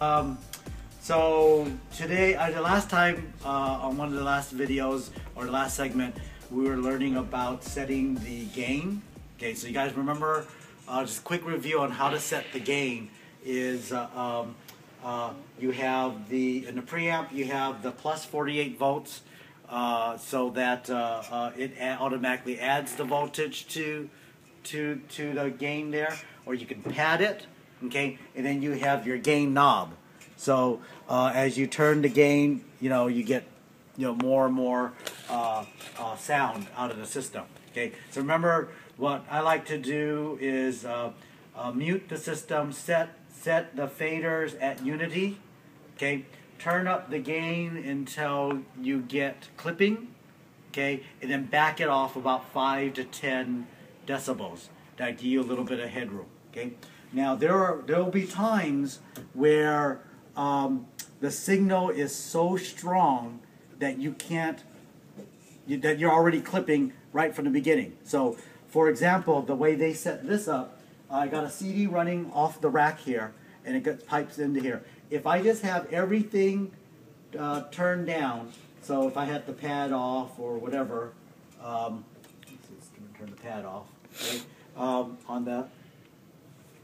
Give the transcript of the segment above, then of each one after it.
Um, so today, uh, the last time uh, on one of the last videos or the last segment, we were learning about setting the gain. Okay, so you guys remember, uh, just a quick review on how to set the gain is uh, um, uh, you have the, in the preamp, you have the plus 48 volts uh, so that it automatically adds the voltage to, to, to the gain there, or you can pad it, okay, and then you have your gain knob. So uh, as you turn the gain, you know, you get you know more and more uh, uh, sound out of the system. Okay, so remember what I like to do is uh, uh, mute the system, set set the faders at unity. Okay, turn up the gain until you get clipping. Okay, and then back it off about five to ten decibels. That give you a little bit of headroom. Okay, now there are there will be times where um, the signal is so strong that you can't you, that you're already clipping right from the beginning. So, for example, the way they set this up, I got a CD running off the rack here, and it gets pipes into here. If I just have everything uh, turned down, so if I had the pad off or whatever, um, let's turn the pad off okay, um, on the.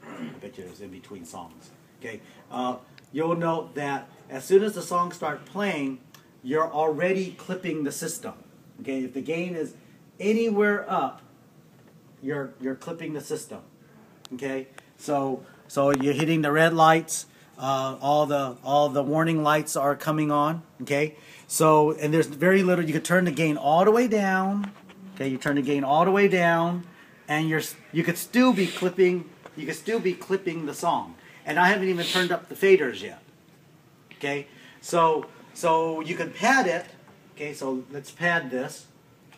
I bet you it was in between songs. Okay, uh, you'll note that as soon as the songs start playing, you're already clipping the system. Okay, if the gain is anywhere up, you're you're clipping the system. Okay, so so you're hitting the red lights. Uh, all the all the warning lights are coming on. Okay, so and there's very little. You could turn the gain all the way down. Okay, you turn the gain all the way down, and you're you could still be clipping. You can still be clipping the song. And I haven't even turned up the faders yet. Okay, so so you can pad it. Okay, so let's pad this.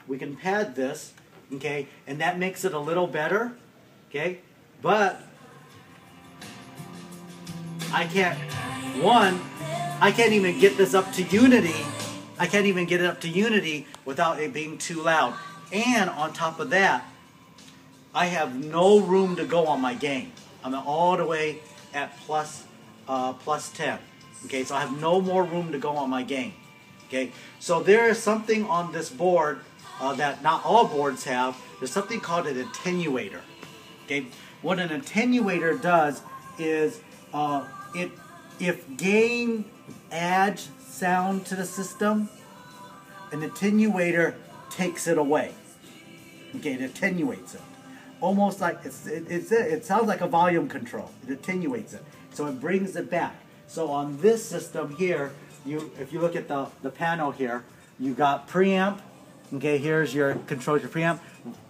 We can pad this. Okay, and that makes it a little better. Okay, but I can't. One, I can't even get this up to unity. I can't even get it up to unity without it being too loud. And on top of that, I have no room to go on my gain. I'm all the way at plus, uh, plus 10. Okay, so I have no more room to go on my gain. Okay, so there is something on this board uh, that not all boards have. There's something called an attenuator. Okay, what an attenuator does is uh, it if gain adds sound to the system, an attenuator takes it away. Okay, it attenuates it. Almost like it's, it, it's, it sounds like a volume control. It attenuates it. So it brings it back. So on this system here, you if you look at the, the panel here, you got preamp. Okay, here's your controls your preamp.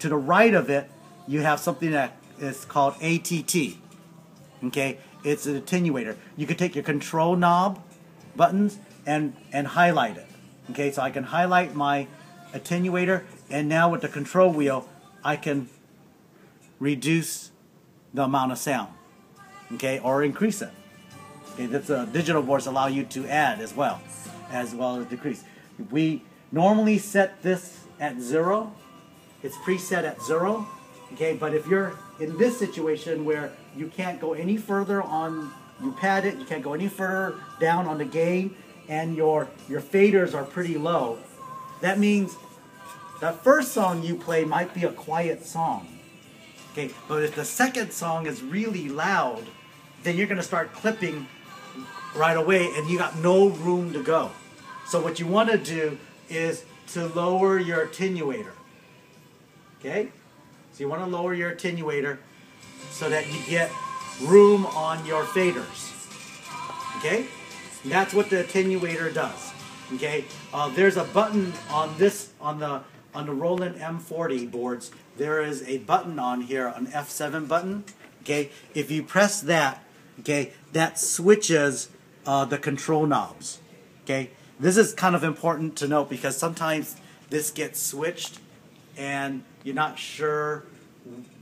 To the right of it, you have something that is called ATT. Okay, it's an attenuator. You can take your control knob buttons and and highlight it. Okay, so I can highlight my attenuator, and now with the control wheel, I can reduce the amount of sound. Okay, or increase it. Okay, that's a digital boards allow you to add as well, as well as decrease. We normally set this at zero. It's preset at zero. Okay, but if you're in this situation where you can't go any further on, you pad it, you can't go any further down on the gain, and your your faders are pretty low. That means that first song you play might be a quiet song. Okay, but if the second song is really loud, then you're gonna start clipping right away and you got no room to go. So what you want to do is to lower your attenuator. Okay? So you want to lower your attenuator so that you get room on your faders. Okay? And that's what the attenuator does. Okay? Uh, there's a button on this on the on the Roland M-480 boards. There is a button on here, an F7 button. Okay? If you press that, okay, that switches uh, the control knobs. Okay, this is kind of important to note because sometimes this gets switched and you're not sure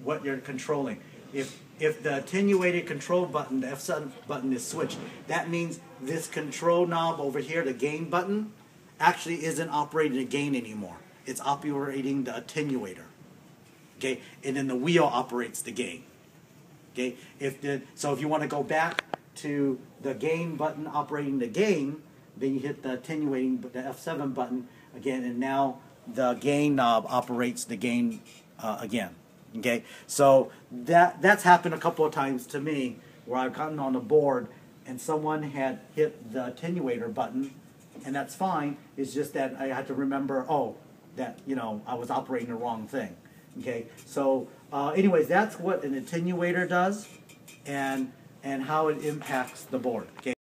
what you're controlling. If if the attenuated control button, the F7 button is switched, that means this control knob over here, the gain button, actually isn't operating the gain anymore. It's operating the attenuator. Okay, and then the wheel operates the gain. Okay, if the so if you want to go back to the gain button operating the gain, then you hit the attenuating, the F7 button again, and now the gain knob operates the gain uh, again. Okay, so that that's happened a couple of times to me where I've gotten on the board and someone had hit the attenuator button, and that's fine. It's just that I had to remember, oh, that you know I was operating the wrong thing. Okay, so uh, anyways, that's what an attenuator does, and and how it impacts the board. Okay.